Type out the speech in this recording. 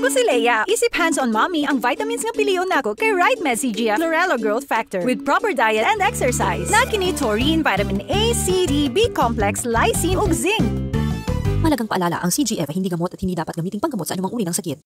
Ako si Leia. Isip hands-on mommy ang vitamins nga piliyon nako kay Right Messagea Chlorella Growth Factor with proper diet and exercise. Na kini taurine, vitamin A, C, D, B complex, lysine ug zinc. Malagang paalala, ang CGF ay hindi gamot at hindi dapat gamitin panggamot sa anumang uri ng sakit.